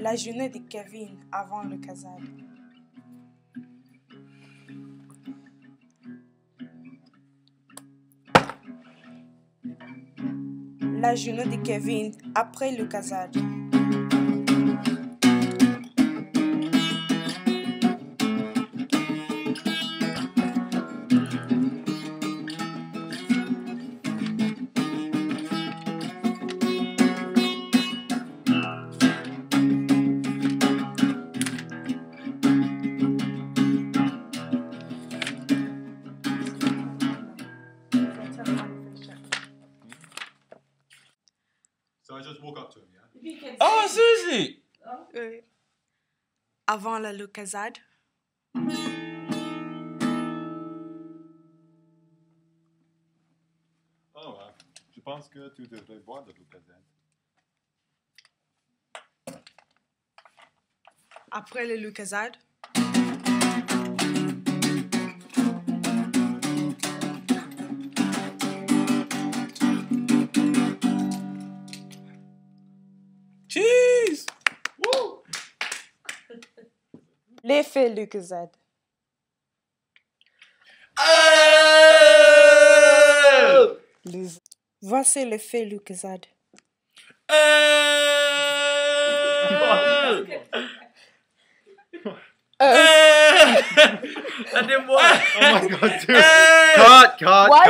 La journée de Kevin avant le casade. La journée de Kevin après le casade. So I just walk up to him, yeah? Oh, sing. seriously? Euh, avant la le casade. Oh, ouais. Je pense que tu devrais boire de l'Oukazette. Après le le please. Woo. ليه في لوك الزاد؟ Voici Oh my god, dude. Cut, cut, cut.